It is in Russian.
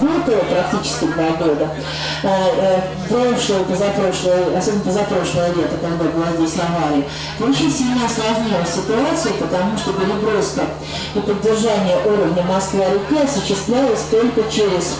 работала практически два года. Э, э, Прошлое, позапрошлое, особенно позапрошлое лето, когда была здесь авария, очень сильно осложнила ситуацию, потому что переброска и поддержание уровня Москва-реки осуществлялось только через